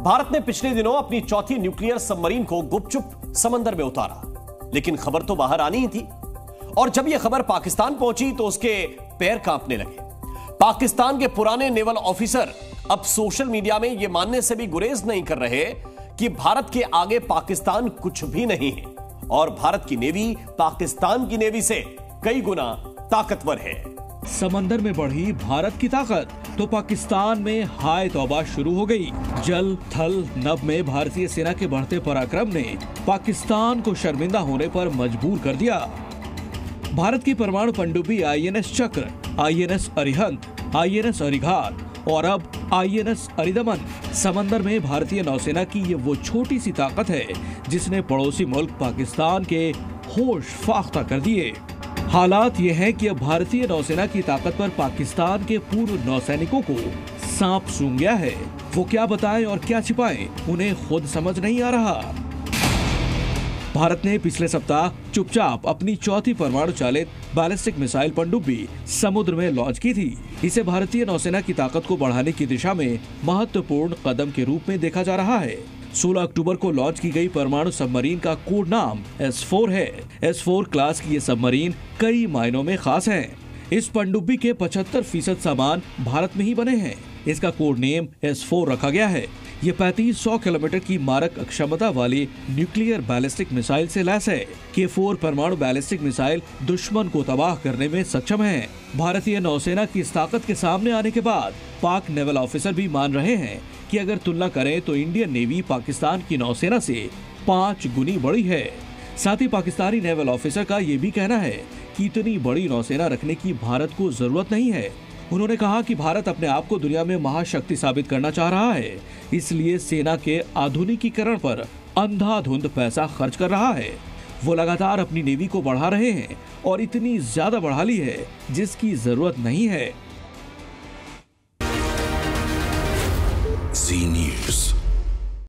भारत ने पिछले दिनों अपनी चौथी न्यूक्लियर सबमरीन को गुपचुप समंदर में उतारा। लेकिन खबर तो बाहर आनी ही थी। और जब यह खबर पाकिस्तान पहुँची तो उसके पैर कांपने लगे। पाकिस्तान के पुराने नेवल ऑफिसर अब सोशल मीडिया में यह मानने से भी गुरेज नहीं कर रहे कि भारत के आगे पाकिस्तान कुछ भी नहीं है। और भारत की नेवी पाकिस्तान की नेवी से कई गुना ताकतवर है। समंदर में बढ़ी भारत की ताकत तो पाकिस्तान में हाय तौबा शुरू हो गई। जल, थल, नभ में भारतीय सेना के बढ़ते पराक्रम ने पाकिस्तान को शर्मिंदा होने पर मजबूर कर दिया। भारत की परमाणु पनडुब्बी आईएनएस चक्र आईएनएस अरिहंत आईएनएस अरिघात और अब आईएनएस अरिदमन। समंदर में भारतीय नौसेना की ये वो छोटी सी ताकत है जिसने पड़ोसी मुल्क पाकिस्तान के होश फाख्ता कर दिए। हालात ये हैं कि अब भारतीय नौसेना की ताकत पर पाकिस्तान के पूर्व नौसैनिकों को सांप सूंघ गया है। वो क्या बताएँ और क्या छिपाएँ, उन्हें खुद समझ नहीं आ रहा। भारत ने पिछले सप्ताह चुपचाप अपनी चौथी परमाणु चालित बैलिस्टिक मिसाइल पनडुब्बी समुद्र में लॉन्च की थी। इसे भारतीय नौसेना की ताकत को बढ़ाने की दिशा में महत्वपूर्ण कदम के रूप में देखा जा रहा है। 16 अक्टूबर को लॉन्च की गई परमाणु सबमरीन का कोड नाम एस फोर है। एस फोर क्लास की ये सबमरीन कई मायनों में खास है। इस पनडुब्बी के 75 फ़ीसद सामान भारत में ही बने हैं। इसका कोड नेम एस फोर रखा गया है। ये पैंतीस सौ किलोमीटर की मारक क्षमता वाली न्यूक्लियर बैलिस्टिक मिसाइल से लैस है। के फोर परमाणु बैलिस्टिक मिसाइल दुश्मन को तबाह करने में सक्षम है। भारतीय नौसेना की इस ताकत के सामने आने के बाद पाक नेवल ऑफिसर भी मान रहे हैं कि अगर तुलना करें तो इंडियन नेवी पाकिस्तान की नौसेना से पाँच गुनी बड़ी है। साथ ही पाकिस्तानी नेवल ऑफिसर का ये भी कहना है कि इतनी बड़ी नौसेना रखने की भारत को ज़रूरत नहीं है। उन्होंने कहा कि भारत अपने आप को दुनिया में महाशक्ति साबित करना चाह रहा है। इसलिए सेना के आधुनिकीकरण पर अंधाधुंध पैसा खर्च कर रहा है। वो लगातार अपनी नेवी को बढ़ा रहे हैं और इतनी ज़्यादा बढ़ा ली है, जिसकी ज़रूरत नहीं है.